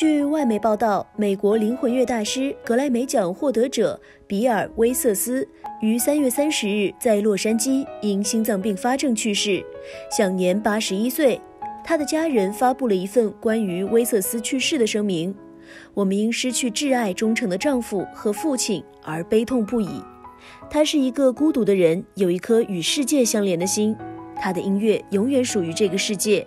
据外媒报道美国灵魂乐大师格莱美奖获得者比尔威瑟斯于三月三十日在洛杉矶因心脏病发症去世享年八十一岁。他的家人发布了一份关于威瑟斯去世的声明我们因失去挚爱忠诚的丈夫和父亲而悲痛不已。他是一个孤独的人有一颗与世界相连的心。他的音乐永远属于这个世界。